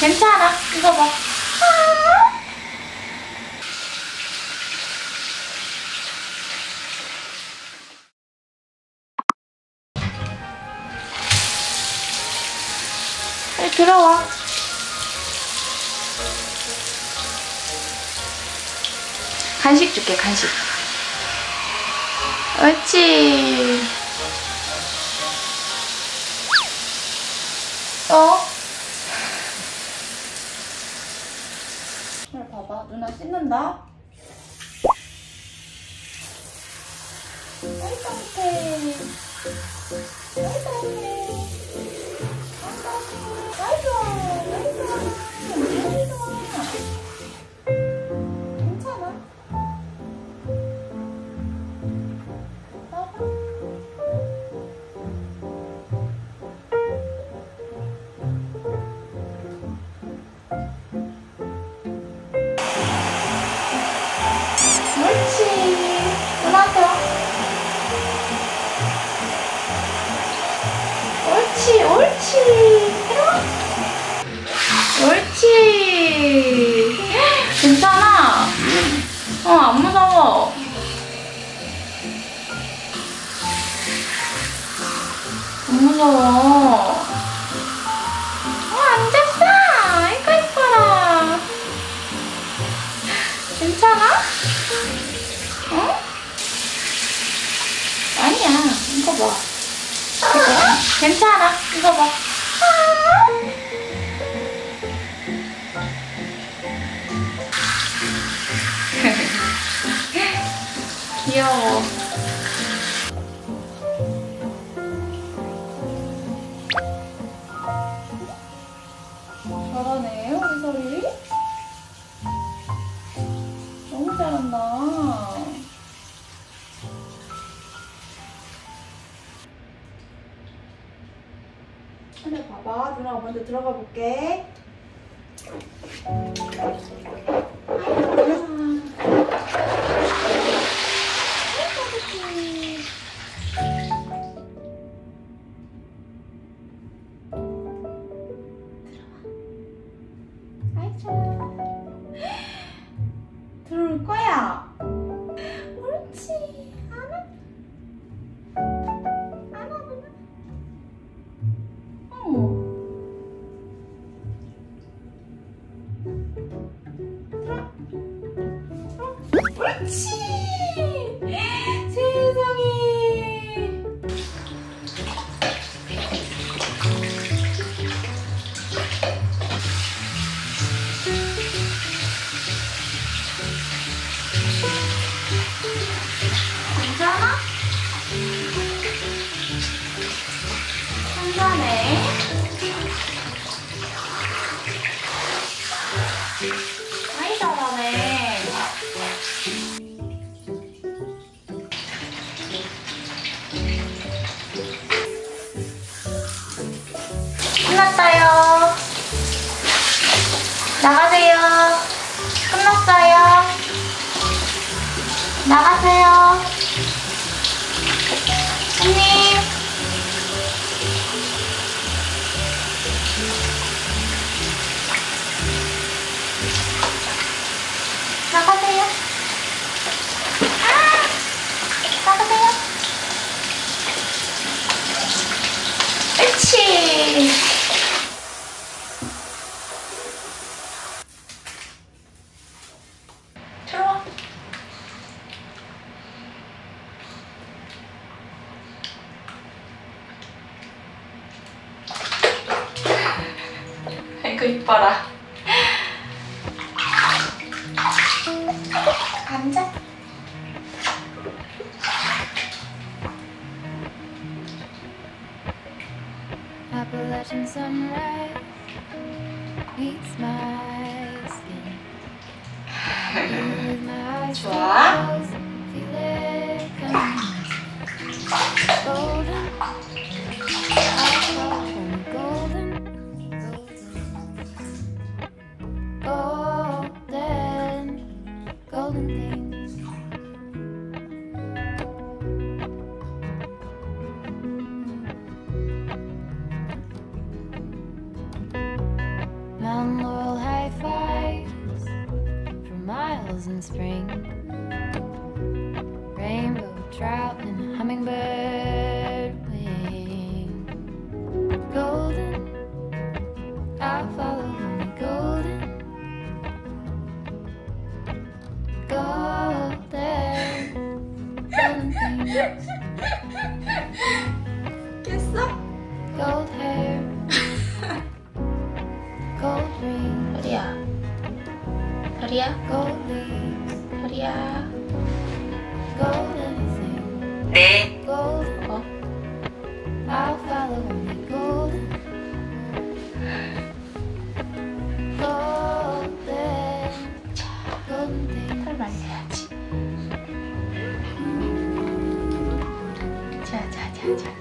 괜찮아. 이거 봐. 빨리 들어와. 간식 줄게, 간식. 옳지. 어? 잘 봐봐. 누나 씻는다. 아이 따뜻해. 아이 따뜻 옳지, 옳지. 옳지. 괜찮아. 어, 안 무서워. 안 무서워. 어, 앉았어. 아이고, 이뻐라. 괜찮아? 어? 아니야. 이거 봐. 괜찮아. 이거 봐. 귀여워. 근데 봐봐, 누나가 먼저 들어가 볼게. 들어올 거야. 들 나가세요. 손님. 나가세요. 아! 나가세요. 옳지. 이고 이뻐라. 앉아. Appalachian sunrise meets my skin. With my eyes 좋아. apples in spring. Rainbow trout and hummingbird wing. Golden, I follow me golden. Golden, golden things. Gold hair, gold ring. Korea. Korea. Gold 네. 자, 자, 자, 자.